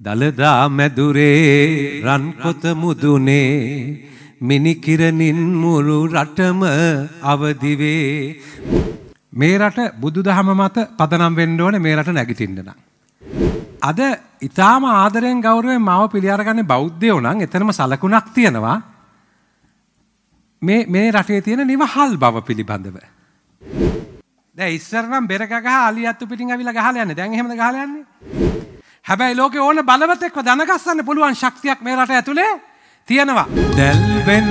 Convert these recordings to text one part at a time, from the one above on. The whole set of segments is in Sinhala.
දළදා මැදුරේ රන්කොත මුදුනේ මිනිකිරණින් මුළු රටම අවදිවේ. මේ රට බුදු දහම මත පදනම් වෙන්න ඕනේ මේ රට නැගිටින්න නම්. අද ඊටාම ආදරයෙන් ගෞරවයෙන් මාව පිළිඅරගන්නේ බෞද්ධයෝ නම් එතනම සලකුණක් තියෙනවා. මේ මේ රටේ තියෙන නිවහල් බව පිළිබඳව. දැන් ඉස්සර නම් බෙර ගහ අලියත්තු පිටින් ඇවිල්ලා ගහලා යන්නේ. දැන් එහෙමද ගහලා යන්නේ? හැබැයි ලෝකේ ඕන බලවතෙක්ව දනගස්සන්න පුළුවන් ශක්තියක් මේ රට ඇතුලේ තියෙනවා. දැල්වෙන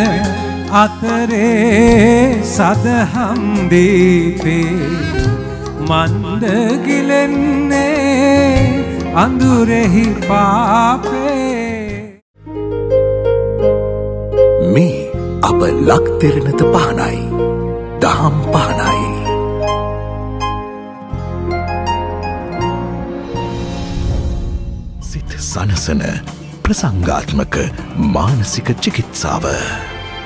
අතරේ සදහම් දීපේ. මන්ද ගිලෙන්නේ අඳුරෙහි පාපේ. මේ අප ලක්තෙරණත පහනයි. දහම් පහනයි සනසන ප්‍රසංගාත්මක මානසික චිකිත්සාව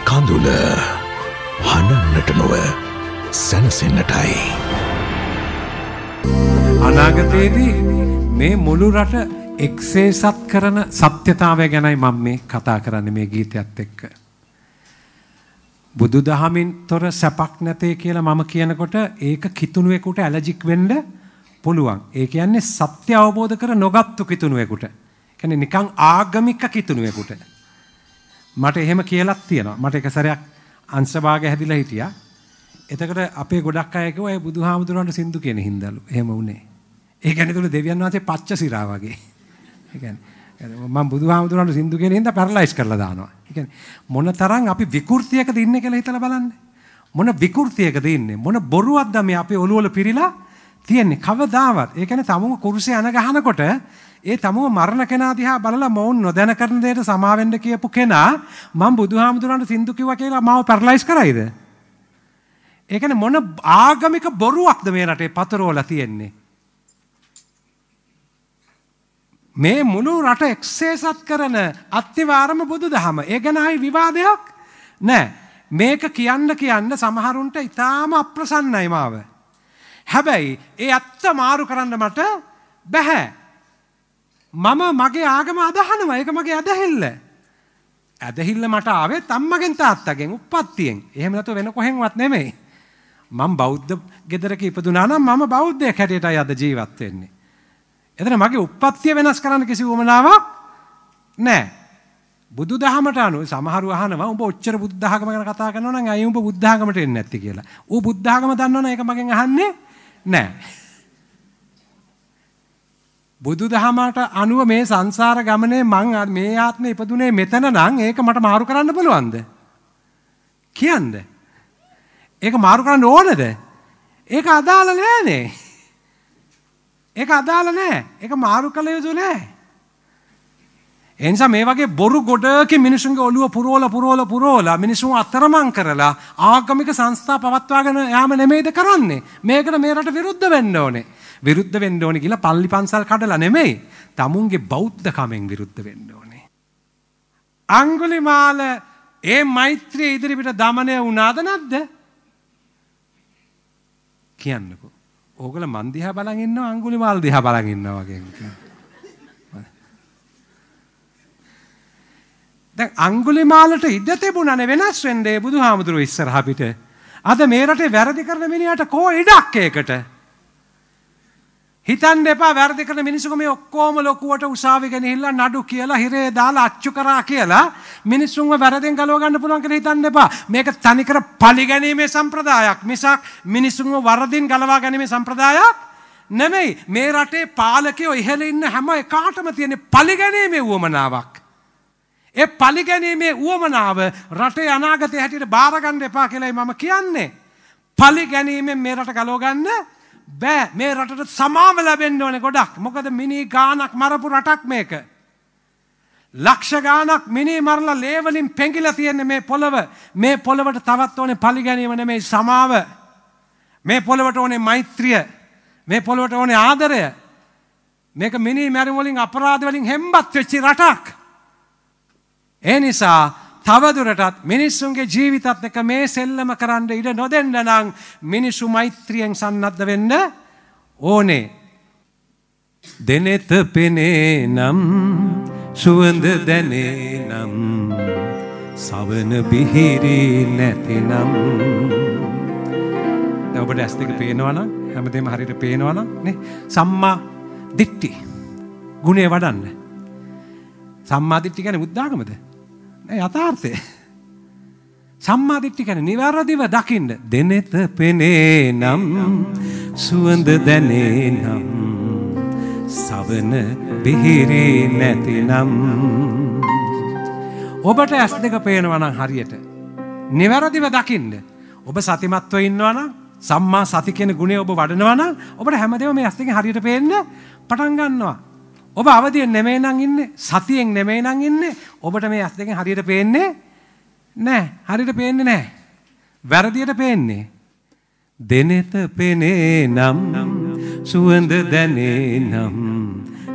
කඳුල හනන්නට නොව සැනසෙන්නටයි අනාගතයේදී මේ මුළු රට එක්සේසත් කරන සත්‍යතාවය ගැනයි මම මේ කතා කරන්න මේ ගීතයත් එක්ක. බුදු දහමින් තොර සැපක් නැතේ කියලා මම කියනකොට ඒක කිතුනුවෙකුට ඇලජික් වෙන්ඩ පුළුවන්. ඒ කියන්නේ සත්‍ය අවබෝධ කර නොගත්තු කිතුනුවෙකුට. කැන නිකං ආගමික කිතුනුවෙකුට. මට එහෙම කියලත් තියෙනවා මට එක සරයක් අංශභාග හැදිලා හිටිය. එතකට අපේ ගොඩක් අයක ඔය බුදු හාමුදුරුවන්ට සිින්දු කියන හින්දලු හෙම වුණේ. ඒ ගැන තුළ දෙවියන් වහන්සේ පච්ච සිරා වගේ. මම බුදු හාමුදුරුවන්ට සිින්දු කියන හින්දා පැරලයිස් කරලා දානවා. ඒ කියන්නේ මොන තරම් අපි විකෘතියකද ඉන්නේ කියලා හිතලා බලන්න. මොන විකෘතියකද ඉන්නේ? මොන බොරුවක්ද මේ අපේ ඔළුව වල පිරීලා තියෙන්නේ? කවදාවත්. ඒ කියන්නේ තමුම කුරුසේ අන ගහනකොට ඒ තමුව මරණ කෙනා දිහා බලලා මොවුන් නොදැන කරන දෙයට සමාවෙන්න කියපු කෙනා මම බුදුහාමුදුරන්ට සින්දු කිව්වා කියලා මාව පැරලයිස් කරයිද? ඒ කියන්නේ මොන ආගමික බොරුවක්ද මේ රටේ පතරෝලා තියෙන්නේ? මේ මුළු රට එක්සේසත් කරන අත්තිවාරම බුදු දහම. ඒ ගැන අයි විවාදයක් නෑ. මේක කියන්න කියන්න සමහරුන්ට ඉතාම අප්‍රසන්නයි මාව. හැබැයි ඒ ඇත්ත මාරු කරන්න මට බැහැ. මම මගේ ආගම අදහනව ඒක මගේ අදහෙල්ල. ඇදහිල්ල මට ආවේ තම්මගෙන් තාත්තගෙන් උපත්තියෙන් එහෙම නැතු වෙන කොහෙන්වත් නෙමෙයි. මම බෞද්ධ ගෙදරක ඉපදුනා නම් මම බෞද්ධයෙක් හැටියටයි අද ජීවත් වෙන්නේ. එතන මගේ උප්පත්තිය වෙනස් කරන්න කිසි උවමනාවක් නෑ. බුදු දහමට අනුව සමහරු අහනවා උඹ ඔච්චර බුද්ධ ධර්ම ගැන කතා කරනවා නම් අය උඹ බුද්ධ ධර්මයට එන්නේ නැති කියලා. ඌ බුද්ධ ධර්ම දන්නවනේ ඒක මගෙන් අහන්නේ නෑ. බුදු දහමට අනුව මේ සංසාර ගමනේ මං මේ ආත්මේ ඉපදුනේ මෙතන නම් ඒක මට මාරු කරන්න පුළුවන්ද? කියන්න. ඒක මාරු කරන්න ඕනද? ඒක අදාළ නෑනේ. ඒක අදාළ නෑ. ඒක මාරු කළ යුතු නෑ. ඒ නිසා මේ වගේ බොරු ගොඩකින් මිනිසුන්ගේ ඔළුව පුරවල පුරවල පුරවලා මිනිසුන් අතරමං කරලා ආගමික සංස්ථා පවත්වාගෙන යාම නෙමෙයිද කරන්නේ. මේකට මේ රට විරුද්ධ වෙන්න ඕනේ. විරුද්ධ වෙන්න ඕනේ කියලා පල්ලි පන්සල් කඩලා නෙමෙයි. tamunගේ බෞද්ධකමෙන් විරුද්ධ වෙන්න ඕනේ. අඟුලිමාල ඒ මෛත්‍රිය ඉදිරිපිට දමනය වුණාද නැද්ද? කියන්නකෝ. ඕගල මන් දිහා බලන් ඉන්නවා අඟුලිමාල දිහා බලන් ඉන්නවා වගේ. දැන් අඟුලිමාලට ඉඩ තිබුණානේ වෙනස් වෙන්නේ බුදුහාමුදුරුවෝ ඉස්සරහ පිට. අද මේ රටේ වැරදි කරන මිනිහට කෝ ඉඩක් ඒකට? හිතන්න එපා වැරදි කරන මිනිස්සු මේ ඔක්කොම ලොකුවට උසාවි ගෙනහිල්ලා නඩු කියලා හිරේ දාලා අච්චු කරා කියලා මිනිස්සුන්ව වැරදෙන් ගලව ගන්න පුළුවන් කියලා හිතන්න එපා. මේක තනිකර පරිගැනීමේ සම්ප්‍රදායක් මිසක් මිනිස්සුන්ව වරදින් ගලවා ගැනීමේ සම්ප්‍රදායක් නෙමෙයි. මේ රටේ පාලකයෝ ඉහළ ඉන්න හැම එකාටම තියෙන පරිගැනීමේ උවමනාවක්. ඒ පරිගැනීමේ උවමනාව රටේ අනාගතය හැටියට බාර ගන්න එපා කියලායි මම කියන්නේ. පරිගැනීමෙන් මේ රට ගලව ගන්න බෑ මේ රටට සමාව ලැබෙන්න ඕනේ ගොඩක්. මොකද මිනි ගානක් මරපු රටක් මේක. ලක්ෂ ගානක් මිනි මරලා ලේවලින් පෙඟිලා තියෙන මේ පොළව මේ පොළවට තවත් ඕනේ පරිගැනීම නෙමෙයි සමාව. මේ පොළවට ඕනේ මෛත්‍රිය. මේ පොළවට ඕනේ ආදරය. මේක මිනි මැරුම් වලින් අපරාධ වලින් හෙම්බත් වෙච්ච රටක්. ඒ නිසා තවදුරටත් මිනිස්සුන්ගේ ජීවිතත් එක මේ සෙල්ලම කරන්න ඉඩ නොදෙන්න නම් මිනිස්සු මෛත්‍රියෙන් සන්නද්ධ වෙන්න ඕනේ. දෙනෙත පෙනේ නම් සුවඳ දැනේ නම් සවන බිහිරි නැතිනම්. ඔබට ඇස් දෙක පේනවනම් හැමදේම හරියට පේනවනම් නේ? සම්මා දිට්ටි ගුණේ වඩන්න. සම්මා දිට්ටි කියන්නේ බුද්ධාගමද නෑ යථාර්ථය. සම්මා දිට්ටි කියන්නේ නිවැරදිව දකින්න. දෙනෙත පෙනේ නම් සුවඳ දැනේ නම් සවන බිහිරි නැතිනම් ඔබට ඇස් දෙක පේනවනම් හරියට. නිවැරදිව දකින්න. ඔබ සතිමත්ව ඉන්නවනම් සම්මා සති කියන ගුණය ඔබ වඩනවනම් ඔබට හැමදේම මේ ඇස් දෙකෙන් හරියට පේන්න පටන් ගන්නවා. ඔබ අවදියෙන් නෙමෙයි නම් ඉන්නේ සතියෙන් නෙමෙයි නම් ඉන්නේ. ඔබට මේ ඇස් දෙකෙන් හරියට පේන්නේ නැහැ. හරියට පේන්නේ නැහැ. වැරදියට පේන්නේ. දෙනෙත පෙනේ නම් සුවඳ දැනේ නම්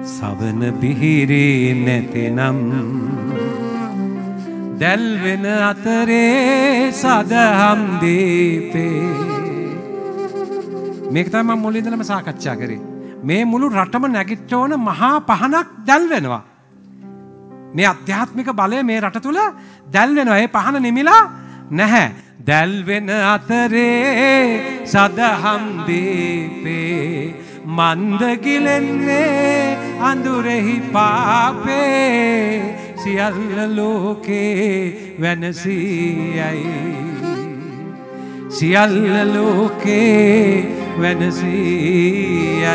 සවන පිහිරි නැතිනම් දැල්වෙන අතරේ සදහම් දීපේ. මේක තමයි මම මුලින්දලම සාකච්ඡා කරේ. මේ මුළු රටම නැගිට ඕන මහා පහනක් දැල්වෙනවා. මේ අධ්‍යාත්මික බලය මේ රට තුල දැල්වෙනවා. ඒ පහන නිමිලා නැහැ. දැල්වෙන අතරේ සදහම් දීපේ මන්දගිලෙන්නේ අඳුරෙහි පාපේ සියල්ල ලෝකේ වැනසීයයි. සියල්ල ලෝකේ වැනසීයයි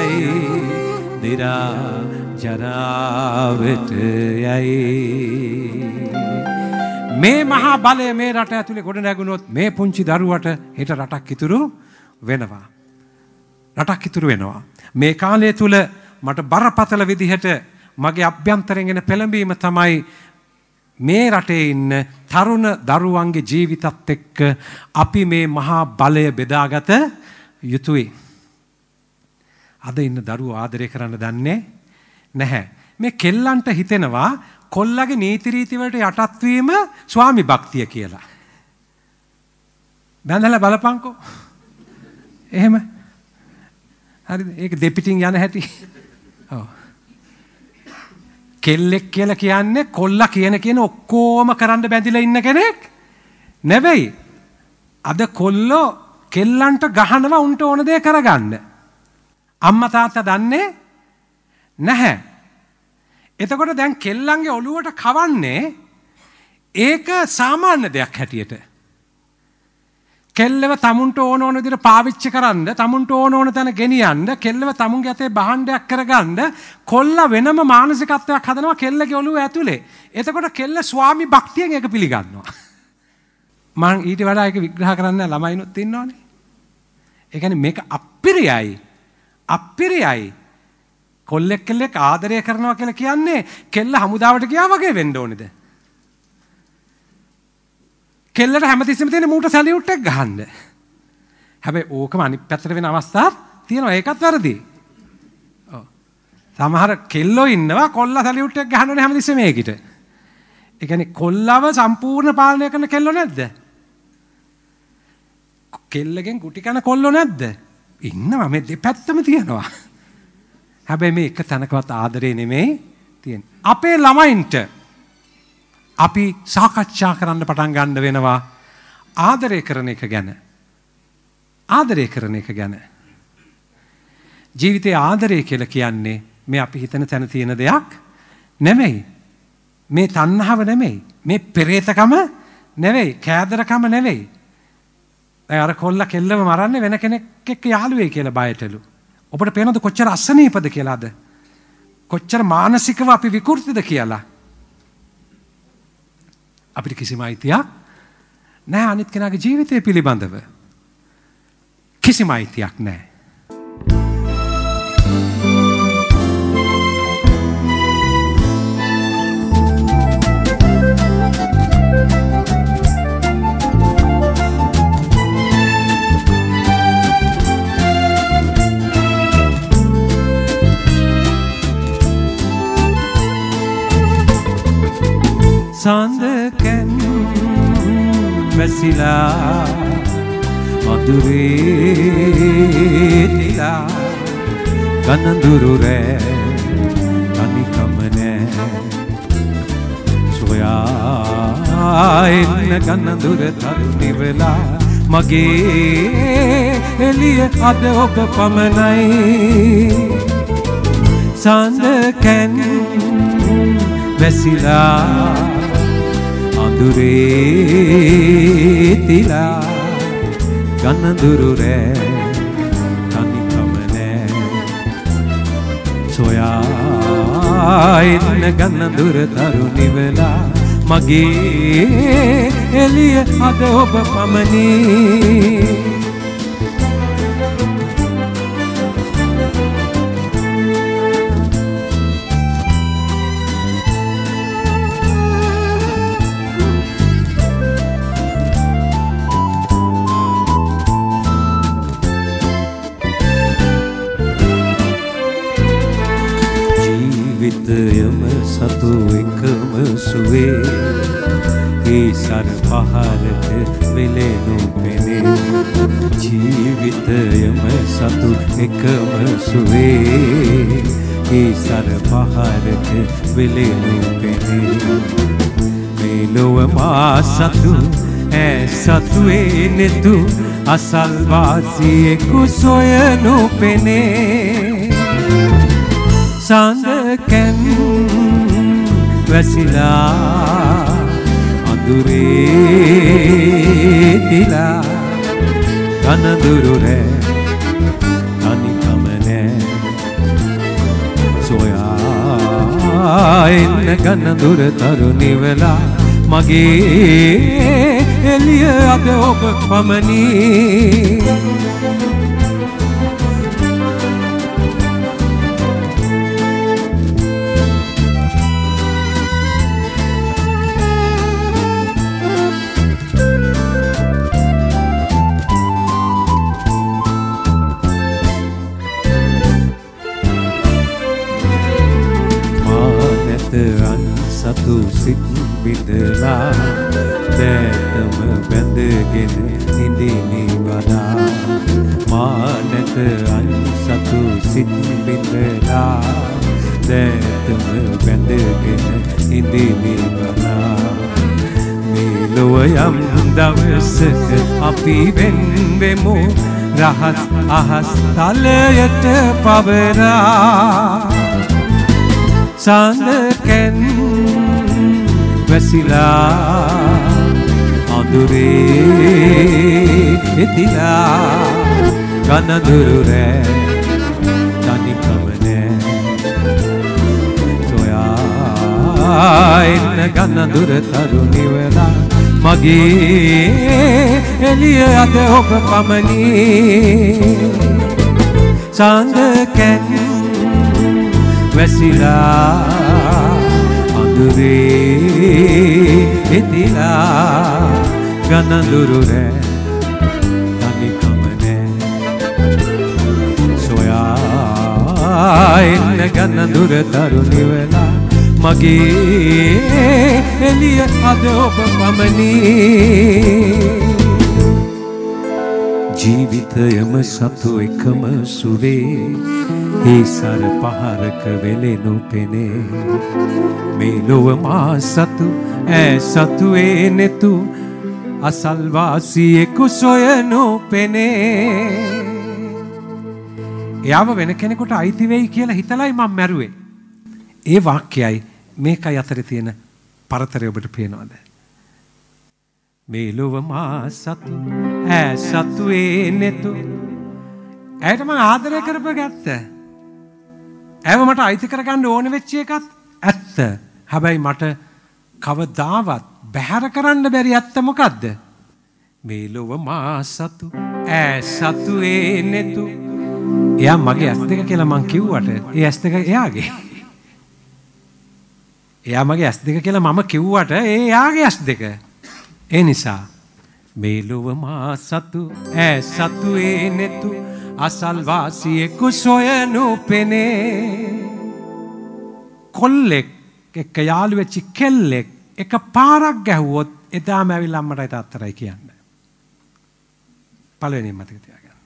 දෙරා ජරාවට යයි මේ මහා බලය මේ රට ඇතුළේ ගොඩ නැගුණොත් මේ පුංචි දරුවට හෙට රටක් ඉතුරු වෙනවා. රටක් ඉතුරු වෙනවා. මේ කාලය තුල මට බරපතල විදිහට මගේ අභ්‍යන්තරයෙන් එන පෙළඹීම තමයි මේ රටේ ඉන්න තරුණ දරුවන්ගේ ජීවිතත් එක්ක අපි මේ මහා බලය බෙදාගත යුතුයි. අද ඉන්න දරුවෝ ආදරය කරන්න දන්නේ නැහැ. මේ කෙල්ලන්ට හිතෙනවා කොල්ලගේ නීති රීති වලට යටත් වීම ස්වාමි භක්තිය කියලා. බැඳලා බලපංකෝ. එහෙම. හරිද? ඒක දෙපිටින් යන හැටි. ඔව්. කෙල්ලෙක් කියලා කියන්නේ කොල්ලා කියන කියන ඔක්කොම කරන්න බැඳිලා ඉන්න කෙනෙක් නෙවෙයි. අද කොල්ලෝ කෙල්ලන්ට ගහනවා උන්ට ඕන දේ කරගන්න. අම්මා තාත්තා දන්නේ නැහැ. එතකොට දැන් කෙල්ලන්ගේ ඔළුවට කවන්නේ ඒක සාමාන්‍ය දෙයක් හැටියට. කෙල්ලව තමුන්ට ඕන ඕන විදිහට පාවිච්චි කරන්න, තමුන්ට ඕන ඕන තැන ගෙනියන්න, කෙල්ලව තමුන්ගේ අතේ බහණ්ඩයක් කරගන්න කොල්ල වෙනම මානසිකත්වයක් හදනවා කෙල්ලගේ ඔළුව ඇතුලේ. එතකොට කෙල්ල ස්වාමි භක්තියෙන් ඒක පිළිගන්නවා. මං ඊට වඩා ඒක විග්‍රහ කරන්න ළමයිනුත් ඉන්නවනේ. ඒ කියන්නේ මේක අප්පිරියයි. අප්පිරියයි. කොල්ලෙක් කෙල්ලෙක් ආදරය කරනවා කියලා කියන්නේ කෙල්ල හමුදාවට ගියා වගේ වෙන්න ඕනේද? කෙල්ලට හැමතිස්සෙම තියෙන මූට සැලියුට් එක ගහන්න. හැබැයි ඕකම අනිත් පැත්තට වෙන අවස්ථා තියෙනවා ඒකත් වැරදි. ඔව්. සමහර කෙල්ලෝ ඉන්නවා කොල්ලා සැලියුට් එක ගහන්න ඕනේ හැමතිස්සෙම ඒකිට. ඒ කියන්නේ කොල්ලව සම්පූර්ණ පාලනය කරන කෙල්ලෝ නැද්ද? කෙල්ලගෙන් කුටි කන කොල්ලෝ නැද්ද? ඉන්නවා මේ දෙපැත්තම තියෙනවා. හැබැයි මේ එක තැනකවත් ආදරේ නෙමෙයි තියෙන්නේ. අපේ ළමයින්ට අපි සාකච්ඡා කරන්න පටන් ගන්න වෙනවා ආදරය කරන එක ගැන. ආදරය කරන එක ගැන. ජීවිතයේ ආදරය කියලා කියන්නේ මේ අපි හිතන තැන තියෙන දෙයක් නෙමෙයි. මේ තණ්හාව නෙමෙයි. මේ පෙරේතකම නෙවෙයි. කෑදරකම නෙවෙයි. දැන් අර කොල්ල කෙල්ලව මරන්නේ වෙන කෙනෙක් එක්ක යාළුවෙයි කියලා බයටලු. ඔබට පේනවද කොච්චර අසනීපද කියලාද? කොච්චර මානසිකව අපි විකෘතිද කියලා? අපිට කිසිම අයිතියක් නැහැ අනිත් කෙනාගේ ජීවිතය පිළිබඳව. කිසිම අයිතියක් නැහැ. වැසිලා මදුරේතිලා ගනඳුරු රෑ තනිකම නෑ. සොයා එන්න ගනඳුර තරුණි වෙලා මගේ එළිය අද ඔබ පමණයි. සඳ කැන් වැසිලා. අඳුරේ තිලා ගන්නදුරු රෑ තනිකමනෑ සොයා එන්න ගන්නදුර තරුණිවෙලා මගේ එලිය අද ඔබ පමණී. ජීවිතයම සතු එකම සුවේ. ඒ සර පහරට වෙලෙනු පෙනේ. ජීවිතයම සතු එකම සුවේ. ඒ සර පහරට වෙලෙනු පෙනේ. මේ ලොව මා සතු ඇ සතුවේ නෙතු අසල්වාසියෙකු සොයනු පෙනේ. සඳකැන් වැසිලා අඳුරේ තිලා. ගනදුරුරෑ තනිකමනෑ සොයා එන්න ගන්නදුර තරුණිවෙලා මගේ එලිය අද ඔබ පමණී. සතු සිත් බිඳලා දැතම බැඳගෙන ඉඳිනි වඩා. මා නැත අන් සතු සිත් බිඳලා දැතම බැඳගෙන ඉඳිනි වඩා. මේ ලොව යම් දවසක අපි වෙන්වෙමු. රහස් අහස් තලයට පවරා. සඳකැන් වැසිලා අඳුරේ එතිලා ගනදුරුරෑ තනිකමනෑ සොයා එන්න ගන්නදුර තරුණිවෙලා මගේ එලිය අද ඔබ පමණී. සඳකැන් වැසිලා අඳුරේ එතිලා ගනඳුරු රෑ තනිකමනෑ සොයා එන්න ගනඳුර තරුණිවෙලා මගේ එලිය අද ඔබ පමණී. ජීවිතයම සතු එකම සුවේ ඒ සර පහරක වෙලෙනු පෙනේ. මේ ලොව මා සතු ඇ සතුවේ නෙතු අසල්වාසියෙකු සොයනු පෙනේ. එයාව වෙන කෙනෙකුට අයිති වෙයි කියලා හිතලයි මම මැරුවේ. ඒ වාක්‍යයයි මේකයි අතර තියෙන පරතරය ඔබට පේනවද? මේ ලොව මා සතු ඇ සතුවේ නෙතු. ඇයට මං ආදරය කරප ගත්ත ඇව මට අයිති කරගන්න ඕන වෙච්ච එකත් ඇත්ත. හැබැයි මට කවදාවත් බැහැර කරන්න බැරි ඇත්ත මොකක්ද මේ ලොව මා සතු ඇ සතුවේ නෙතු. එයා මගේ ඇස් දෙක කියලා මං කිව්වට ඒ ඇස් දෙක එයාගේ. එයා මගේ ඇස් දෙක කියලා මම කිව්වට ඒ එයාගේ ඇස් දෙක. ඒ නිසා මේ ලොව මා සතු ඇ සතුවේ නෙතු. අසල්වාසියෙකු සොයනු පෙනේ කොල්ලෙක් එක්ක යාළු වෙච්චි කෙල්ලෙක් එක පාරක් ගැහුවොත් එදාම ඇවිල්ලා අම්මටයි තාත්තටයි කියන්න. පළවෙනිම මතක තියාගන්න.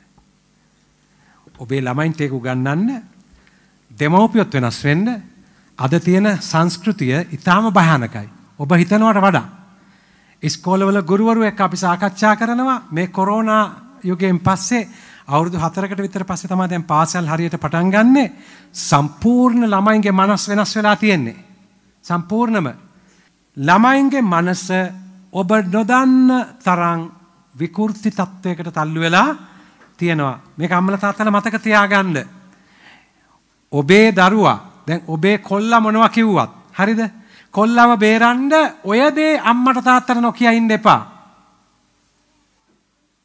ඔබේ ළමයින්ට ඒක උගන්වන්න දෙමව්පියොත් වෙනස් වෙන්න අද තියෙන සංස්කෘතිය ඊටාම භයානකයි. ඔබ හිතනවට වඩා ඉස්කෝලවල ගුරුවරු එක්ක අපි සාකච්ඡා කරනවා මේ කොරෝනා යුගයෙන් පස්සේ අවුරුදු හතරකට විතර පස්සේ තමයි දැන් පාසල් හරියට පටන් ගන්නෙ. සම්පූර්ණ ළමයින්ගේ මනස් වෙනස් වෙලා තියෙන්නේ. සම්පූර්ණම. ළමයින්ගේ මනස ඔබ නොදන්න තරම් විකෘති තත්වයකට තල්ලු වෙලා තියෙනවා. මේක අම්මලා තාත්තලා මතක තියාගන්න. ඔබේ දරුවා දැන් ඔබේ කොල්ලා මොනවා කිව්වත් හරිද? කොල්ලව බේරන්න ඔය දේ අම්මට තාත්තට නොකිය ඉන්න එපා.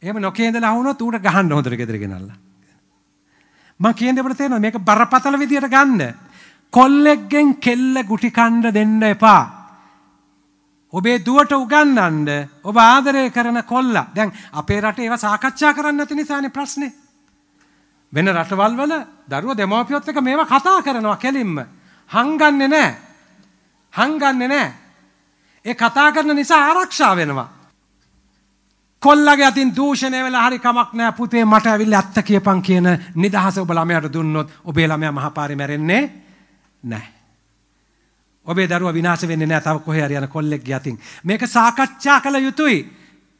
එහෙම නොකිය ඉඳලා වුණොත් ඌට ගහන්න හොඳට ගෙදර ගෙනල්ලා. මම කියන දෙකට තේරෙනවා මේක බරපතල විදියට ගන්න. කොල්ලෙක්ගෙන් කෙල්ල ගුටි කණ්ඩ දෙන්න එපා. ඔබේ දුවට උගන්නන්න ඔබ ආදරය කරන කොල්ලා. දැන් අපේ රටේ ඒවා සාකච්ඡා කරන්න නැති නිසානේ ප්‍රශ්නේ. වෙන රටවල් වල දරුවෝ දෙමව්පියොත් එක්ක මේවා කතා කරනවා කෙලින්ම. හංගන්නේ නැහැ. හංගන්නේ නෑ. ඒ කතා කරන නිසා ආරක්ෂා වෙනවා. කොල්ලගේ අතින් දූෂණය වෙලා හරි කමක් නෑ පුතේ මට ඇවිල්ලා ඇත්ත කියපන් කියන නිදහස ඔබ ළමයාට දුන්නොත් ඔබේ ළමයා මහපාරේ මැරෙන්නේ නැහැ. ඔබේ දරුවා විනාශ වෙන්නේ නැහැ තව කොහේ හරි යන කොල්ලෙක්ගේ අතින්. මේක සාකච්ඡා කළ යුතුයි.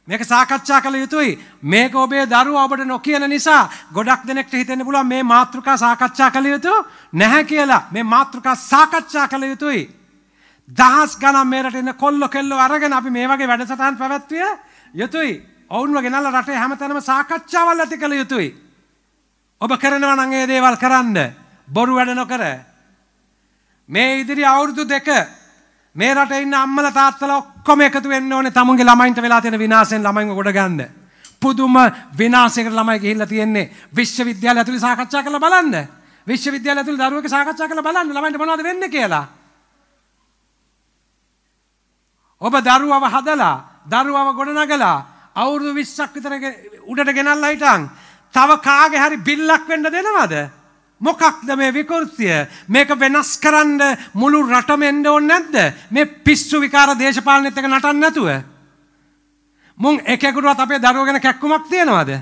මේක සාකච්ඡා කළ යුතුයි. මේක ඔබේ දරුවා ඔබට නොකියන නිසා ගොඩක් දෙනෙක්ට හිතෙන්න පුළුවන් මේ මාතෘකා සාකච්ඡා කළ යුතු නැහැ කියලා. මේ මාතෘකා සාකච්ඡා කළ යුතුයි. දහස් ගනම් මේරට එන්න කොල්ල කෙල්ලෝ අරගෙන අපි මේ වගේ වැඩසටහන් පැවැත්විය යුතුයි. ඔවුන්ව ගෙනල්ලා රටේ හැමතැනම සාකච්ඡාවල් ඇති කළ යුතුයි. ඔබ කරනවා නම් ඒ දේවල් කරන්න. බොරු වැඩ නොකර. මේ ඉදිරි අවුරුදු දෙක මේ රටේ ඉන්න අම්මලා තාත්තලා ඔක්කොම එකතු වෙන්න ඕනේ තමුන්ගේ ළමයින්ට වෙලා තියෙන විනාශයෙන් ළමයින්ව ගොඩ ගන්න. පුදුම විනාශයකට ළමයි ගිහිල්ලා තියෙන්නේ විශ්වවිද්‍යාලය ඇතුලේ සාකච්ඡා කරලා බලන්න. විශ්වවිද්‍යාලය ඇතුලේ දරුවෙක් සාකච්ඡා කරලා බලන්න ළමයින්ට මොනවද වෙන්නේ කියලා. ඔබ දරුවව හදලා දරුවව ගොඩනගලා අවුරුදු 20ක් විතර උඩට ගෙනල්ලා හිටන් තව කාගේ හරි බිල්ලක් වෙන්න දෙනවද? මොකක්ද මේ විකෘතිය? මේක වෙනස් කරන්න මුළු රටම එන්න ඕනේ නැද්ද? මේ පිස්සු විකාර දේශපාලනෙත් එක නටන්න නැතුව? මුන් එකෙකුටවත් අපේ දරුවෝ ගැන කැක්කුමක් තියනවද?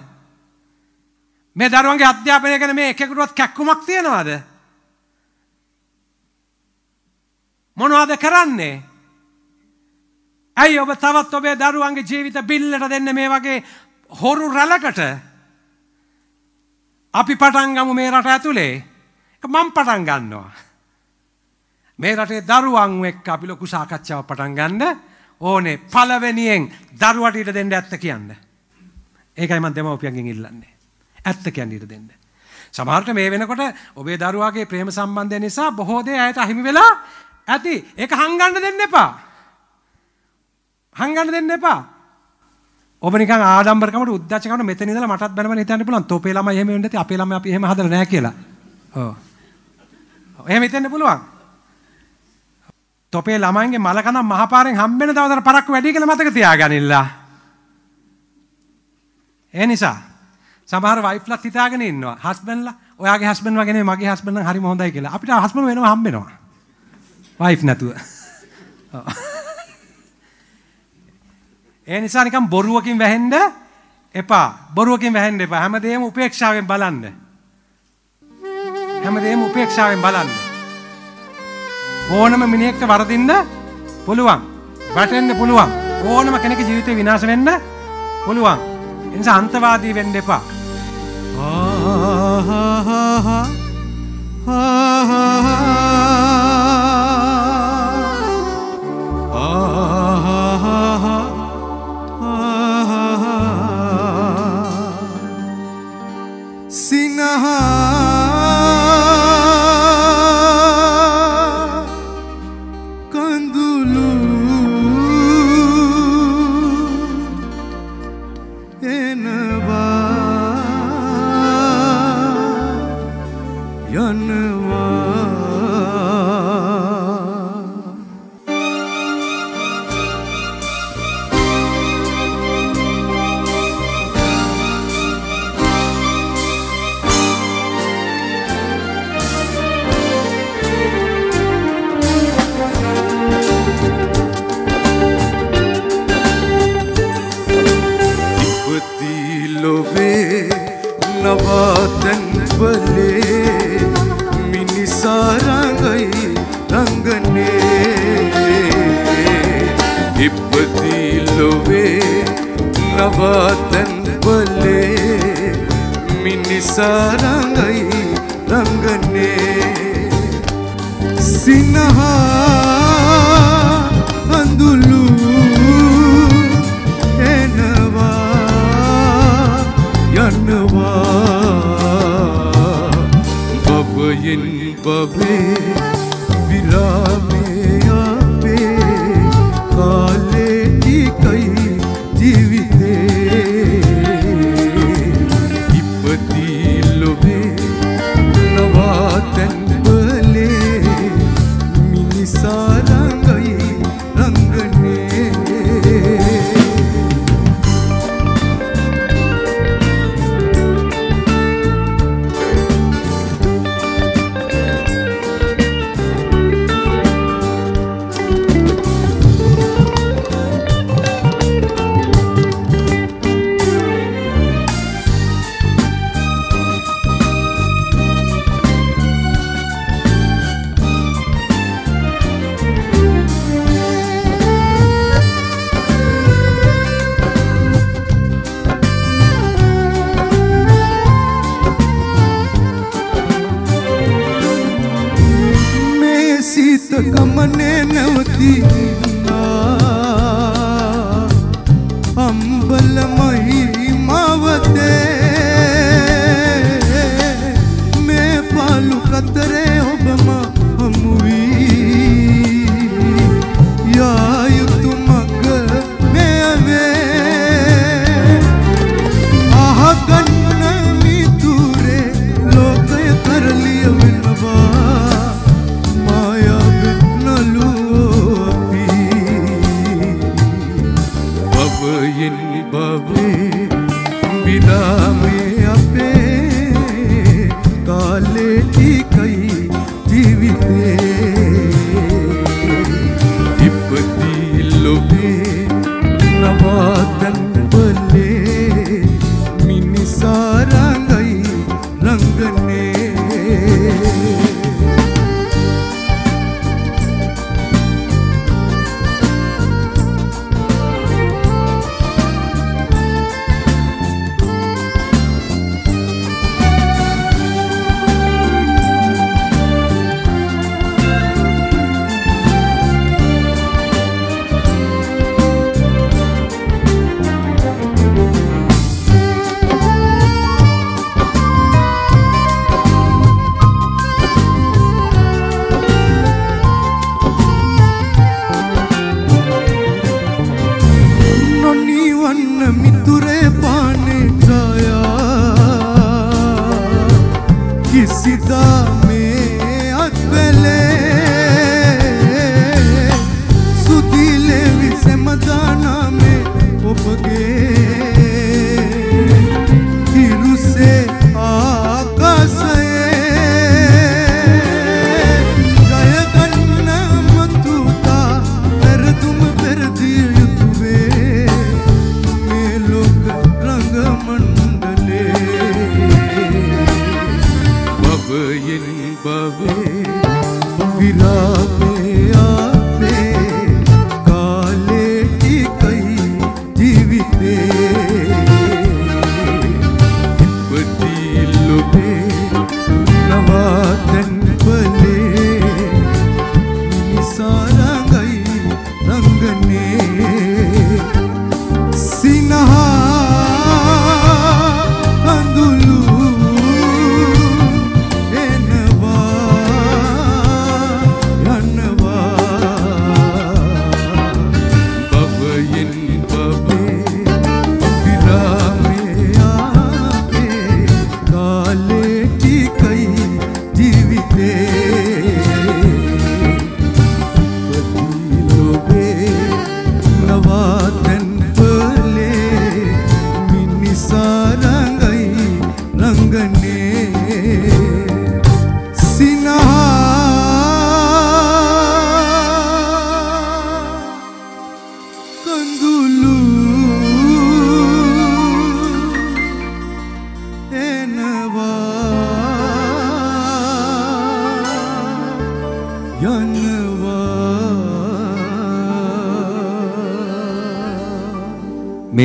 මේ දරුවන්ගේ අධ්‍යාපනය ගැන මේ එකෙකුටවත් කැක්කුමක් තියනවද? මොනවද කරන්නේ? ඇයි ඔබ තවත් ඔබේ දරුවන්ගේ ජීවිත බිල්ලට දෙන්න මේ වගේ හොරු රැලකට අපි පටන් ගමු මේ රට ඇතුලේ මම පටන් ගන්නවා. මේ රටේ දරුවන් එක්ක අපි ලොකු සාකච්ඡාවක් පටන් ගන්න ඕනේ පළවෙනියෙන් දරුවට ඊට දෙන්න ඇත්ත කියන්න. ඒකයි මම දෙමව්පියන්ගෙන් ඉල්ලන්නේ. ඇත්ත කියන්න ඊට දෙන්න. සමහරට මේ වෙනකොට ඔබේ දරුවාගේ ප්‍රේම සම්බන්ධය නිසා බොහෝ දේ ඇයට අහිමි වෙලා ඇති. ඒක හංගන්න දෙන්න එපා. හංගන්න දෙන්න එපා. ඔබ නිකන් ආඩම්බරකමට උද්දච්චකමට මෙතන ඉඳලා මටත් බැනවන හිතන්න පුළුවන්. තෝපේ ළමයි එහෙම වෙන්නේ නැති අපේ ළමයි අපි එහෙම හදලා නැහැ කියලා. ඔව්. එහෙම හිතෙන්න පුළුවන්. තොපේ ළමයින්ගේ මලකනම් මහපාරෙන් හම්බෙන දවසට පරක්කු වැඩි කියලා මතක තියාගනින්න. ඒ නිසා සමහර වයිෆ්ලත් හිතාගෙන ඉන්නවා. හස්බන්ඩ්ලා ඔයාගේ හස්බන්ඩ් වගේ නෙමෙයි මගේ හස්බන්ඩ් නම් හරිම හොඳයි කියලා. අපිට හස්බන්ඩ් වෙනවා හම්බෙනවා. වයිෆ් නැතුව. ඔව්. ඒ නිසා නිකන් බොරුවකින් වැහෙන්න එපා. බොරුවකින් වැහෙන්න එපා. හැමදේම උපේක්ෂාවෙන් බලන්න. හැමදේම උපේක්ෂාවෙන් බලන්න. ඕනම මිනිහෙක්ට වරදින්න පුළුවන්. වැටෙන්න පුළුවන්. ඕනම කෙනෙකුගේ ජීවිතේ විනාශ වෙන්න පුළුවන්. ඒ නිසා අන්තවාදී වෙන්න එපා. කඳුළු බවේ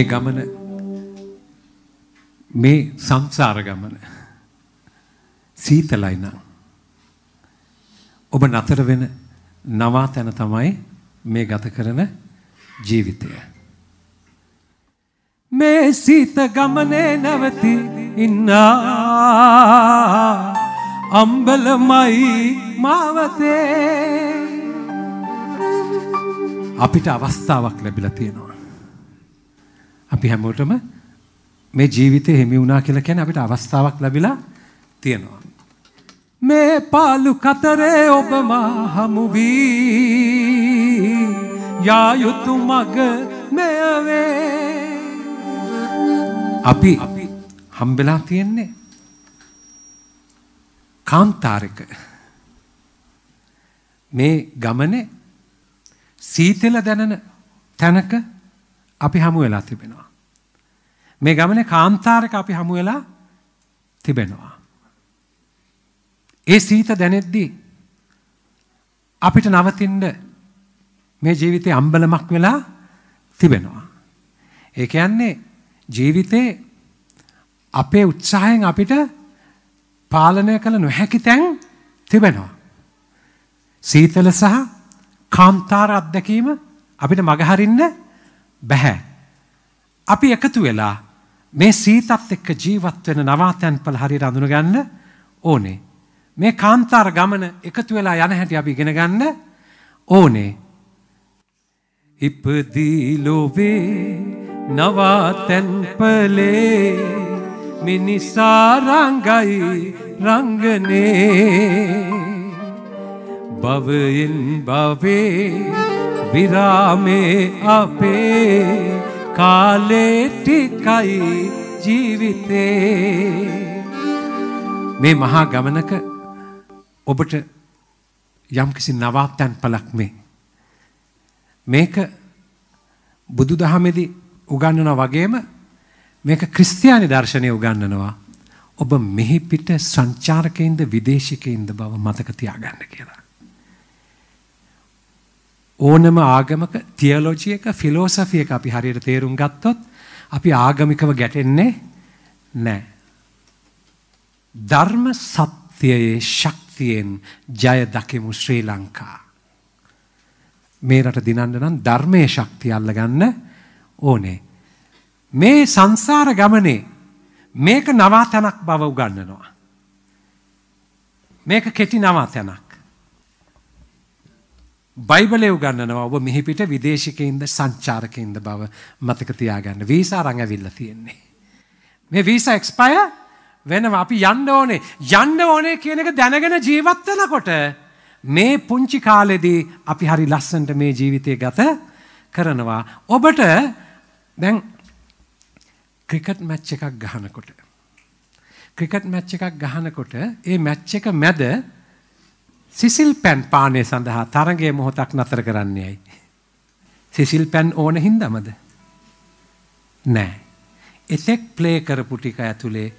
මේ ගමන මේ සංසාර ගමන සීතලයි නම් ඔබ නතර වෙන නවාතැන තමයි මේ ගත කරන ජීවිතය. මේ සීත ගමනේ නැවති ඉන්නා අම්බලමයි මාවතේ අපිට අවස්ථාවක් ලැබිලා තියෙනවා. අපි හැමෝටම මේ ජීවිතේ හිමි වුණා කියලා කියන්නේ අපිට අවස්ථාවක් ලැබිලා තියෙනවා. මේ පාලු කතරේ ඔබ මා හමු වී යා යුතු මග මෙයවේ අපි හම්බෙලා තියෙන්නේ කාන්තාරක මේ ගමනේ සීතල දැනෙන තැනක අපි හමු වෙලා තිබෙනවා. මේ ගමනේ කාන්තාරක අපි හමු වෙලා තිබෙනවා. ඒ සීත දැනෙද්දී අපිට නවතින්න මේ ජීවිතේ අම්බලමක් වෙලා තිබෙනවා. ඒ කියන්නේ ජීවිතේ අපේ උත්සාහයෙන් අපිට පාලනය කළ නොහැකි තැන් තිබෙනවා. සීතල සහ කාන්තාර අත්දැකීම අපිට මගහරින්න බැහැ. අපි එකතු වෙලා මේ සීතත් එක්ක ජීවත් වෙන නවාතැන්පල හරියට අඳුනගන්න ඕනේ. මේ කාන්තාර ගමන එකතු වෙලා යන හැටි අපි ඉගෙන ගන්න ඕනේ. ඉපදී ලොවේ නවාතැන්පලේ මිනිසාරංගයි රංගනේ භවයෙන් භවේ විරාමේ අපේ කාලේටිකයි ජීවිතේ මේ මහා ගමනක ඔබට යම්කිසි නවාතැන් පලක් මේ. මේක බුදු දහමෙදි උගන්නන වගේම මේක ක්‍රිස්තියානි දර්ශනය උගන්නනවා. ඔබ මෙහිපිට සංචාරකයින්ද විදේශිකයින්ද බව මතක තියාගන්න කියලා. ඕනම ආගමක තියලෝජියක ෆිලෝසෆියක අපි හරියට තේරුම් ගත්තොත් අපි ආගමිකව ගැටෙන්නේ නෑ. ධර්ම සත්‍යයේ ශක්තියෙන් ජය දකිමු ශ්‍රී ලංකා. මේ රට දිනන්න නම් ධර්මය ශක්තිය අල්ලගන්න ඕනේ. මේ සංසාර ගමනේ මේක නවාතැනක් බව උගන්නනවා. මේක කෙටි නවාතැනක්. බයිබලය උගන්නනවා ඔබ මිහිපිට විදේශිකයින්ද සංචාරකයින්ද බව මතක තියාගන්න වීසා රඟ ඇවිල්ල තියෙන්නේ. මේ වීසා එක්ස්පය වෙනවා අපි යන්න ඕනේ යන්න ඕනේ කියන එක දැනගෙන ජීවත්වනකොට මේ පුංචි කාලෙදී අපි හරි ලස්සන්ට මේ ජීවිතය ගත කරනවා. ඔබට දැන් ක්‍රිකට් මැච්ච එකක් ගහනකොට. ක්‍රිකට් මැච්ච එකක් ගහනකොට ඒ මැච්ච එක මැද සිසිල් පැන් පානය සඳහා තරගේ මොහොතක් නතර කරන්නේයයි. සිසිල් පැන් ඕන හින්දමද. නෑ. එතෙක් ප්ලේ කරපු ටික ඇතුළේ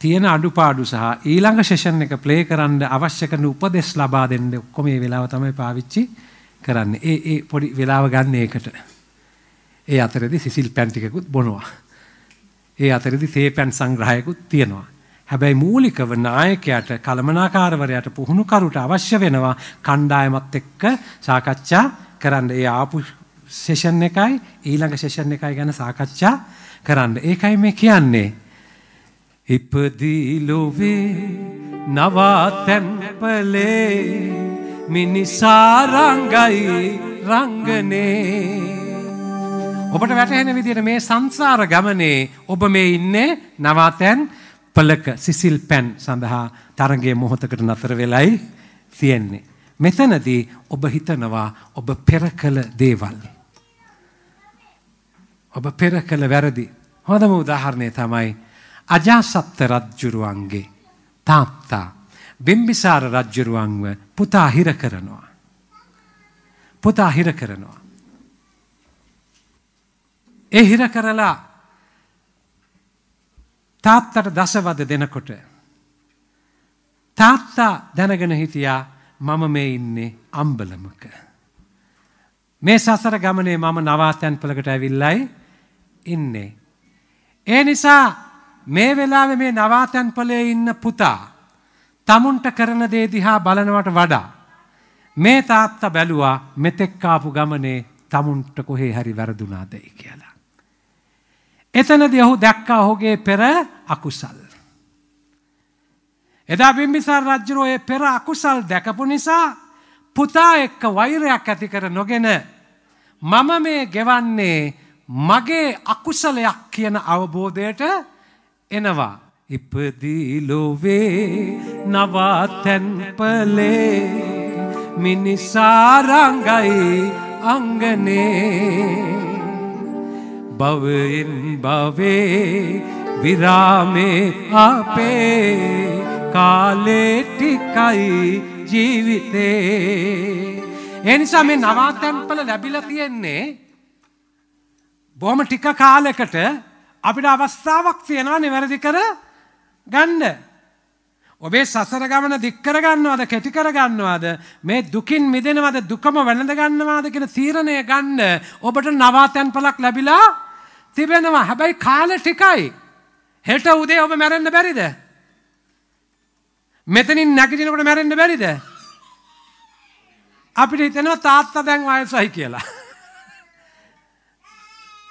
තියෙන අඩුපාඩු සහ ඊළඟ ශෂන් එක ප්ලේ කරන්න අවශ්‍ය කරන උපදෙස් ලබා දෙන්න ඔක්කොම මේ වෙලාව තමයි පාවිච්චි කරන්න. ඒ ඒ පොඩි වෙලාව ගන්න ඒකට. ඒ අතරදි සිසිල් පැන් ටිකකුත් බොනවා. ඒ අතරදි තේ පැන් සංග්‍රහයකුත් තියෙනවා. හැබැයි මූලිකව නායකයට කළමනාකාරවරයට පුහුණුකරුට අවශ්‍ය වෙනවා කණ්ඩායමත් එක්ක සාකච්ඡා කරන්න. ඒ ආපු සෙෂන් එකයි ඊළඟ සෙෂන් එකයි ගැන සාකච්ඡා කරන්න. ඒකයි මේ කියන්නේ. ඉපදී ලොවේ නවාතැන්පලේ මිනිසාරංගයි රංගනේ. ඔබට වැටහෙන විදිහට මේ සංසාර ගමනේ ඔබ මේ ඉන්නේ නවාතැන් පලක සිසිල් පැන් සඳහා තරගේ මොහොතකට නතර වෙලයි තියෙන්නේ. මෙතනදී ඔබ හිතනවා ඔබ පෙර කළ දේවල්. ඔබ පෙර කළ වැරදි. හොඳම උදාහරණය තමයි අජාසත්ත රජ්ජුරුවන්ගේ තාත්තා බිම්බිසාර රජ්ජුරුවන්ව පුතා හිර කරනවා. පුතා හිර කරනවා. ඒ හිර කරලා තාත්තට දසවද දෙනකොට. තාත්තා දැනගෙන හිටියා මම මේ ඉන්නේ අම්බලමක. මේ සසර ගමනේ මම නවාතැන්පලකට ඇවිල්ලයි ඉන්නේ. ඒ නිසා මේ වෙලාවෙ මේ නවාතැන්පලේ ඉන්න පුතා තමුන්ට කරන දේ දිහා බලනවට වඩා මේ තාත්තා බැලුවා මෙතෙක්කාපු ගමනේ තමුන්ට කොහේ හරි වැරදුනාදයි කියලා. එතනදී ඔහු දැක්කා ඔහුගේ පෙර අකුසල්. එදා බිම්බිසාර රජ්ජුරුව ඒ පෙර අකුසල් දැකපු නිසා පුතා එක්ක වෛරයක් ඇති කර නොගෙන මම මේ ගෙවන්නේ මගේ අකුසලයක් කියන අවබෝධයට එනවා. ඉපදී ලොවේ නවාතැන්පලේ මිනිසාරංගයි අංගනේ භවයෙන් භවේ විරාමේ අපේ කාලේටිකයි ජීවිතේ එනිසා මේ නවාතැන්පල ලැබිල තියෙන්නේ බොහොම ටික කාලෙකට අපිට අවස්ථාවක් තියෙනවා නිවැරදි කර ගන්න. ඔබේ සසර ගමන දික්කර ගන්නවද කෙටි කර ගන්නවාද මේ දුකින් මිදෙනවද දුකම වැළඳ ගන්නවාද කියන තීරණය ගන්න ඔබට නවාතැන්පලක් ලැබිලා තිබෙනවා හැබැයි කාල ටිකයි. හෙට උදේ ඔබ මැරෙන්න්න බැරිද. මෙතනින් නැගිටිනකොට මැරෙන්න්න බැරිද. අපිට හිතෙනවා තාත්තා දැන් වයසයි කියලා.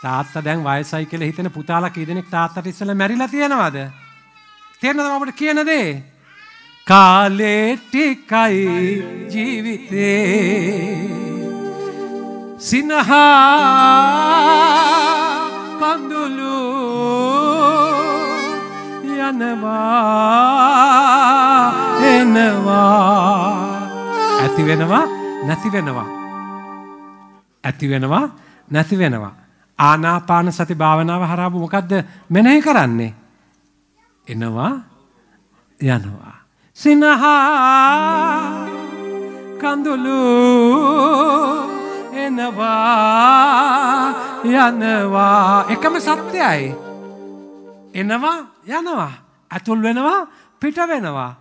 තාත්තා දැන් වයසයි කියලා හිතන පුතාලා කී දෙනෙක් තාත්තට ඉස්සෙල්ලා මැරිලා තියෙනවද? තේරෙනවද අපිට කියන දේ? කාලේ ටිකයි ජීවිතේ සිනහා කඳුළු යනවා එනවා ඇති වෙනවා නැති වෙනවා ඇති වෙනවා නැති වෙනවා ආනාපාන සති භාවනාව හරහා මොකද්ද මෙනෙහි කරන්නේ එනවා යනවා සිනහා කඳුළු එනවා යනවා. එකම සත්‍යයි එනවා යනවා. ඇතුල් වෙනවා පිට වෙනවා.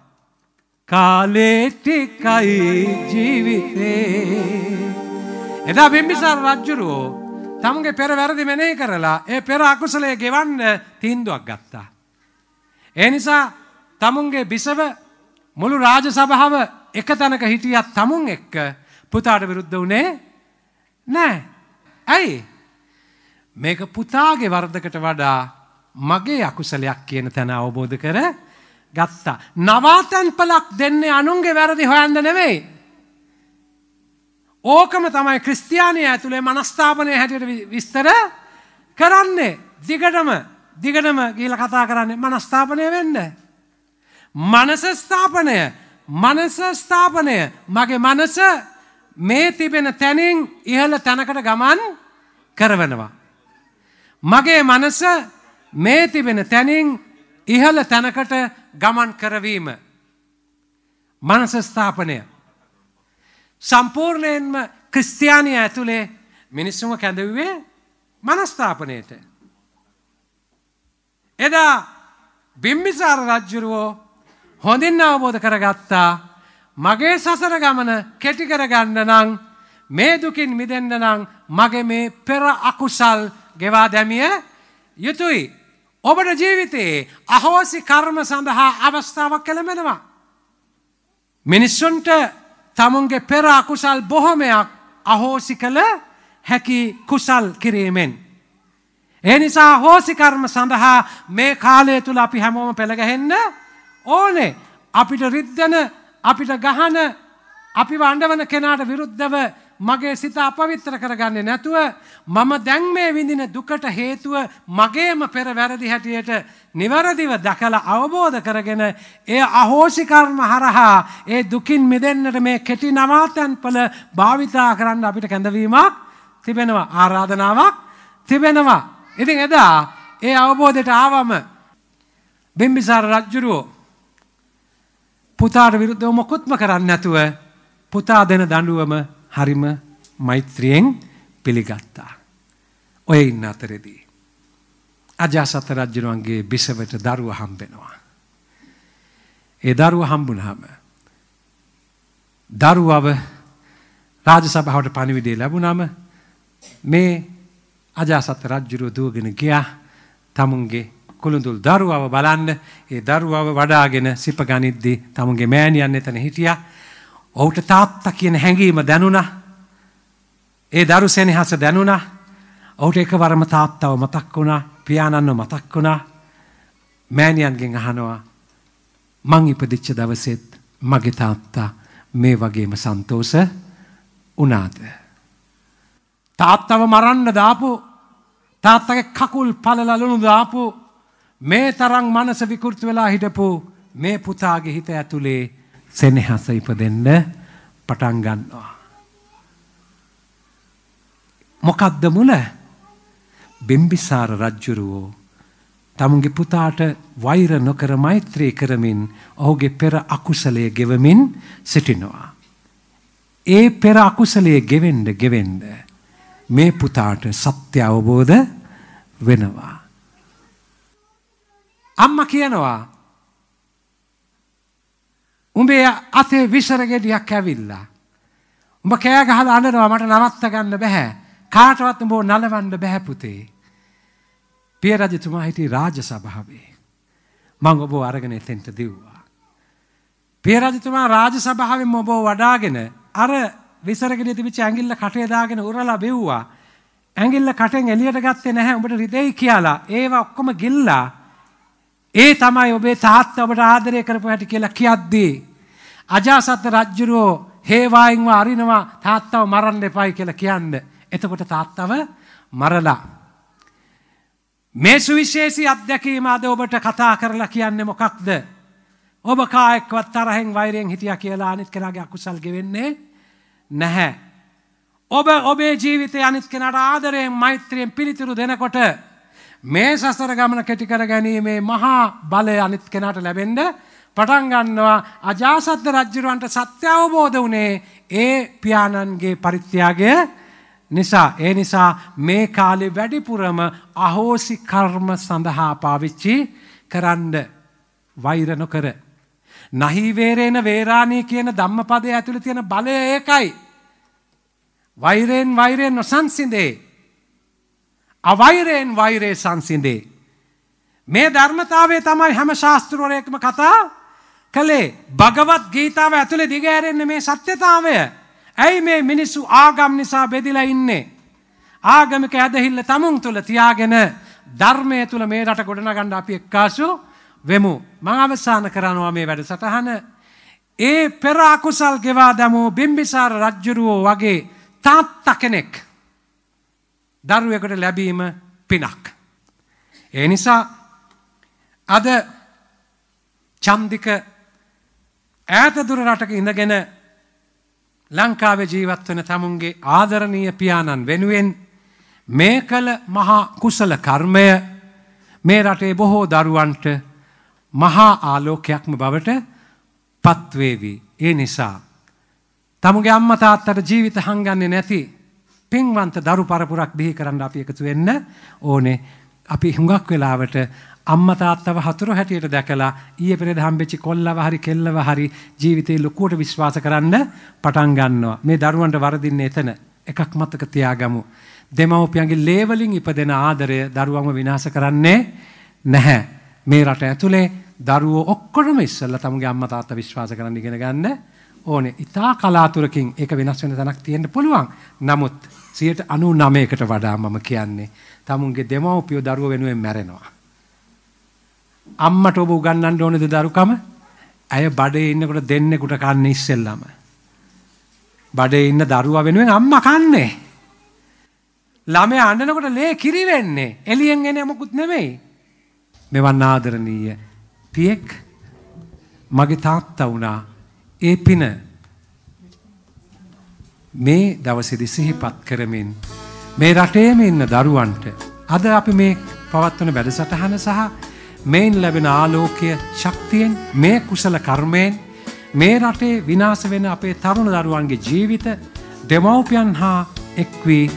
කාලේ ටිකයි ජීවිතේ. එදා බිම්බිසාර රජ්ජුරුවෝ තමගේ පෙර වැරදි මෙනෙහි කරලා ඒ පෙර අකුසලයේ ගෙවන්න තීන්දුවක් ගත්තා. ඒ නිසා තමුන්ගේ බිසව මුළු රාජ සභාව එක තැනක හිටියත් තමුන් එක්ක පුතාට විරුද්ධ වනේ නෑ. ඇයි මේක පුතාගේ වර්ධකට වඩා මගේ අකුසලයක් කියන තැන අවබෝධ කර ගත්තා. නවාතැන්පලක් දෙන්නේ අනුන්ගේ වැරදි හොයන්ද නෙවෙයි. ඕකම තමයි ක්‍රස්තියානය ඇතුළේ මනස්ථාපනය හැටියට විස්තර කරන්නේ. දිගටම දිගටම ගීල කතා කරන්නේ මනස්ථාපනය වෙන්න. මනසස්ථාපනය මනසස්ථාපනය මගේ මනස මේ තිබෙන තැනින් ඉහළ තැනකට ගමන් කරවනවා. මගේ මනස මේ තිබෙන තැනින් ඉහළ තැනකට ගමන් කරවීම. මනසස්ථාපනය. සම්පූර්ණයෙන්ම ක්‍රස්තියානය ඇතුළේ මිනිස්සුම කැඳවුවේ මනස්ථාපනයට. එදා බිම්බිසාර රජ්ජුරුවෝ හොඳින් අවබෝධ කරගත්තා මගේ සසර ගමන කෙටි කරගන්න නං මේ දුකින් මිදෙන්න්න නං මගේ මේ පෙර අකුසල් ගෙවා දැමිය යුතුයි. ඔබට ජීවිතයේ අහෝසි කර්ම සඳහා අවස්ථාවක් කළමෙනවා. මිනිස්සුන්ට තමුන්ගේ පෙර අකුසල් බොහොමයක් අහෝසි කළ හැකි කුසල් කිරීමෙන්. ඒ නිසා හෝසිකර්ම සඳහා මේ කාලය තුළ අපි හැමෝම පෙළගහෙන්න ඕනේ අපිට රිද්ධන අපිට ගහන අපි වණ්ඩවන කෙනාට විරුද්ධව මගේ සිත අපවිත්‍ර කරගන්නේ නැතුව මම දැන් මේ විඳින දුකට හේතුව මගේම පෙර වැරදි හැටියට නිවැරදිව දකලා අවබෝධ කරගෙන ඒ අහෝසිකර්ම හරහා ඒ දුකින් මිදෙන්නට මේ කෙටි නවාතැන්පල භාවිතා කරන්න අපිට කැඳවීමක් තිබෙනවා ආරාධනාවක් තිබෙනවා. ඉතින් එදා ඒ අවබෝධයට ආවම බිම්බිසාර රජ්ජුරුවෝ පුතාට විරුද්ධව මොකුත්ම කරන්න නැතුව පුතා දෙන දඬුවම හරිම මෛත්‍රියෙන් පිළිගත්තා. ඔය ඉන්න අතරෙදී. අජාසත රජ්ජනුවන්ගේ බිසවට දරුව හම්බෙනවා. ඒ දරුව හම්බුනහම. දරුවව රාජ සභාවට පනිවිඩේ ලැබුණම මේ අජාසත් රජ්ජුරුව දුවගෙන ගියා තමුන්ගේ කුළුඳුල් දරුවව බලන්න ඒ දරුවව වඩාගෙන සිප ගනිද්දී තමුන්ගේ මෑණියන් එතන හිටියා. ඔහුට තාත්තා කියන හැඟීම දැනුණා. ඒ දරු සෙනෙහස දැනුණා. ඔහුට එකවරම තාත්තව මතක් වුණා, පියාණන්ව මතක් වුණා. මෑණියන්ගෙන් අහනවා මං ඉපදිච්ච දවසෙත් මගේ තාත්තා මේ වගේම සන්තෝෂ වුණාද? තාත්තව මරන්න දාපු තාත්තගේ කකුල් පලලලුණු දාපු මේ තරං මනස විකෘති වෙලා හිටපු මේ පුතාගේ හිත ඇතුළේ සෙනෙහස ඉපදෙන්න පටන් ගන්නවා. මොකක්ද මුල බිම්බිසාර රජ්ජුරුවෝ තමුන්ගේ පුතාට වෛර නොකර මෛත්‍රී කරමින් ඔහුගේ පෙර අකුසලය ගෙවමින් සිටිනවා. ඒ පෙර අකුසලයේ ගෙවෙන්ඩ ගෙවෙන්ඩ මේ පුතාට සත්‍ය අවබෝධ වෙනවා. අම්ම කියනවා උඹේ අතේ විසරගෙඩියක් ඇවිල්ලා. උඹ කෑ ගහලා අඬනවා මට නවත්ත ගන්න බෑ. කාටවත් උඹ නලවන්න බෑ පුතේ. පිය රජතුමා හිටියේ රාජ සභාවේ. මං ඔබ අරගෙන එතෙන්ට දිව්වා. පිය රජතුමා රාජ සභාවෙන් ඔබ වඩාගෙන අර විසරගෙන තිබිච්ච ඇඟිල්ල කටේ දාගෙන උරලා බෙව්වා. ඇඟිල්ල කටෙන් එළියට ගත්තේ නැහැ උඹට රිදෙයි කියලා. ඒවා ඔක්කොම ගිල්ලා ඒ තමයි ඔබේ තාත්තා ඔබට ආදරය කරපු හැටි කියලා කියද්දී අජාසත් රජුරෝ හේවායින්ව අරිනවා තාත්තව මරන්න එපයි කියලා කියන්න. එතකොට තාත්තව මරලා. මේ සුවිශේෂී අත්දැකීම අද ඔබට කතා කරලා කියන්නේ මොකක්ද? ඔබ කායෙක්වත් තරහෙන් වෛරයෙන් හිටියා කියලා අනිත් කෙනාගේ අකුසල් ගෙවෙන්නේ නැහැ. ඔබ ඔබේ ජීවිතය අනිත් කෙනාට ආදරයෙන් මෛත්‍රියෙන් පිළිතුරු දෙනකොට මේ සසර ගමන කෙටි කර ගැනීමේ මහා බලය අනිත් කෙනාට ලැබෙන්න පටන් ගන්නවා. අජාසත් රජ්ජුරුවන්ට සත්‍ය අවබෝධ වුණේ ඒ පියාණන්ගේ පරිත්‍යාගය නිසා. ඒ නිසා මේ කාලේ වැඩිපුරම අහෝසි කර්ම සඳහා පාවිච්චි කරන්න වෛර නොකර. නහි වේරේන වේරාණී කියන ධම්මපදයේ ඇතුළේ තියෙන බලය ඒකයි. වෛරයෙන් වෛරයෙන් නොසන්සිඳේ. අවෛරයෙන් වෛරය සංසිඳේ. මේ ධර්මතාවය තමයි හැම ශාස්තෘවරයකම කතා කළේ භගවත් ගීතාව ඇතුළේ දිගෑරෙන්නේ මේ සත්‍යතාවය. ඇයි මේ මිනිස්සු ආගම් නිසා බෙදිලා ඉන්නේ. ආගමික ඇදහිල්ල තමුන් තුළ තියාගෙන ධර්මය තුළ මේ රට ගොඩනගන්න අපි එක්කාසු වෙමු. මං අවසාන කරනවා මේ වැඩ සටහන. ඒ පෙර අකුසල් ගෙවා දැමූ බිම්බිසාර රජ්ජුරුවෝ වගේ තාත්ත කෙනෙක්. දරුවෙකුට ලැබීම පිනක්. ඒ නිසා අද චන්දික ඈත දුර රටක ඉඳගෙන ලංකාවේ ජීවත් වන තමුන්ගේ ආදරණීය පියාණන් වෙනුවෙන් මේ කළ මහා කුසල කර්මය මේ රටේ බොහෝ දරුවන්ට මහා ආලෝකයක්ම බවට පත්වේවී. ඒ නිසා තමුගේ අම්ම තාත්තට ජීවිත හංගන්නේ නැති පින්වන්ත දරු පරපුරක් බිහි කරන්න අපි එකතු වෙන්න ඕනේ. අපි හුඟක් වෙලාවට අම්මා තාත්තව හතුරු හැටියට දැකලා ඊයේ පෙරේද හම්බෙච්ච කොල්ලව හරි කෙල්ලව හරි ජීවිතේ ලොකුවට විශ්වාස කරන්න පටන් ගන්නවා. මේ දරුවන්ට වරදින්නේ එතන. එකක් මතක තියාගමු. දෙමව්පියන්ගේ ලේවලින් ඉපදෙන ආදරය දරුවන්ව විනාශ කරන්නේ නැහැ. මේ රට ඇතුලේ දරුවෝ ඔක්කොම ඉස්සෙල්ලා තමුගේ අම්මා තාත්තා විශ්වාස කරන්න ඉගෙන ගන්න ඕනේ. ඉතා කලාතුරකින් ඒක වෙනස් වෙන තැනක් තියෙන්න පුළුවන්. නමුත් සියට අනු නමයකට වඩා මම කියන්නේ. තමුන්ගේ දෙමව්පියෝ දරුව වෙනුවෙන් මැරෙනවා. අම්මට ඔබ උගන්නන්න ඕනේද දරුකම? ඇය බඩේ ඉන්නකොට දෙන්නෙකුට කන්නේ ඉස්සෙල්ලම. බඩේ ඉන්න දරුවා වෙනුවෙන් අම්මා කන්නේ. ළමයා අඬනකොට ලේ කිරි වෙන්නේ. එළියෙන් එන මොකුත් නෙමෙයි. මෙවන් ආදරණීය පියෙක් මගේ තාත්තා වුණා. ඒ පින මේ දවසේදී සිහිපත් කරමින් මේ රටේම ඉන්න දරුවන්ට අද අපි මේ පවත්වන වැඩසටහන සහ මේන් ලැබෙන ආලෝකය ශක්තියෙන් මේ කුසල කර්මයෙන් මේ රටේ විනාශ වෙන අපේ තරුණ දරුවන්ගේ ජීවිත දෙමව්පියන් හා එක්වී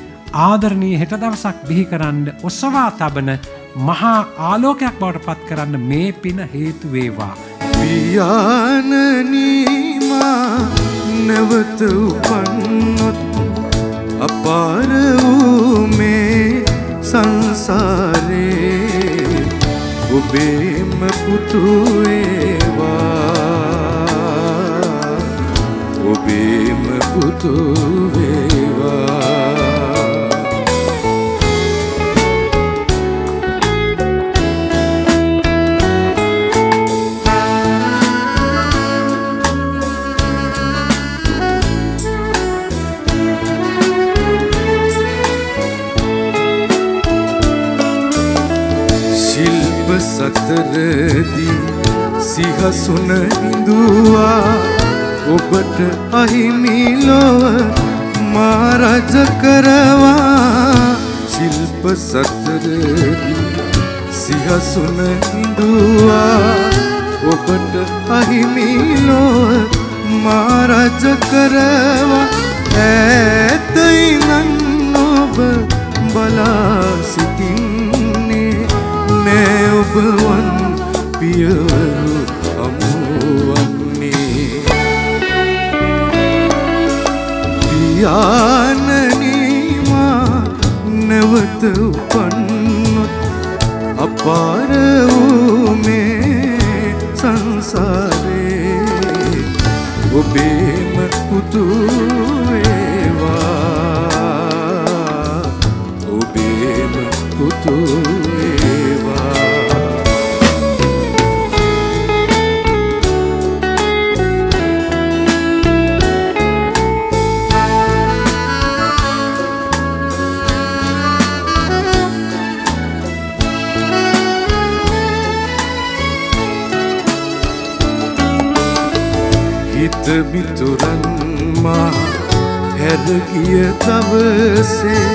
ආදරණීය හෙට දවසක් බිහි කරන්න ඔසවා තබන මහා ආලෝකයක් බවට පත් කරන්න මේ පින හේතු වේවා. පියාණනීමා නැවත උපන්නොත් අපාර වූ මේ සංසාරේ ඔබේම පුතුවේවා ඔබේම පුතුවේවා සතරදී සිහසුන හිඳුවා. ඔබට අහිමිලොව මාරජ කරවා. ශිල්ප සතරදී සිහසුන හිඳුවා. ඔබට අහිමිලොව මාරජ කරවා. ඇතයිනන් ඔබ බලා පියානනීමා නැවත උපන්නොත් අපාර වූ මේ සංසාරේ ඔබේම පුතුවේවා ඔබේම පුතුවේවා හැරගිය දවසේ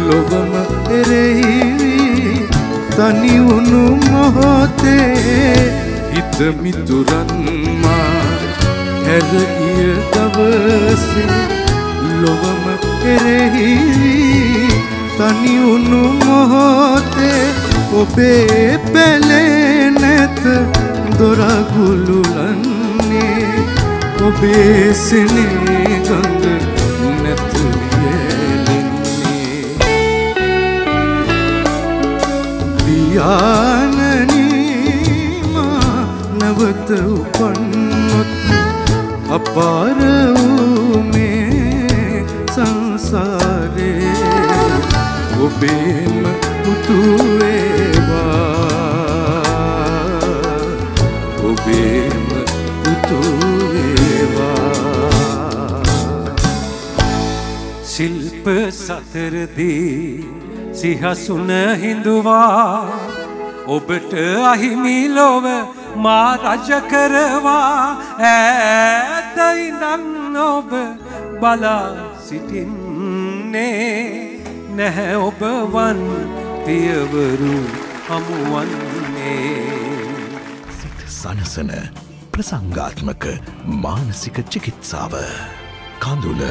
ලොවම එරෙහිවී තනිවුණු මොහොතේ හිත මිතුරන්මා හැරගිය දවසේ ලොවම එරෙහිවී තනිවුණු මොහොතේ ඔබේ පැලේ නැත දොරගුළුලන්නේ ඔබේ සෙනේ ගඳ පියානනීමා නැවත උපන්නොත් අපාර වූ මේ සංසාරේ. ඔබේම පුතුවේවා. ඔබේම පුතුවේවා. ශිල්ප සතරදී සිහසුන හිඳුවා. ඔබට අහිමිලොව මා රජ කරවා. ඇතයි නන් ඔබ බලා සිටින්නේ නැහැ. ඔබවන් පියවරු හමුවන්නේ. සිත සනසන ප්‍රසංගාත්මක මානසික චිකිත්සාව. කඳුල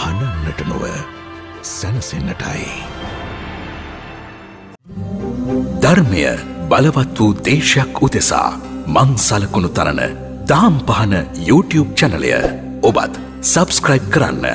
හනන්නට නොව සැනසෙන්නටයි. ධර්මය බලවත් වූ දේශයක් උදෙසා මං සලකුණු තරන දාම් පහන YouTube චනලය ඔබත් සබස්ක්‍රයිබ් කරන්න.